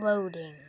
Loading.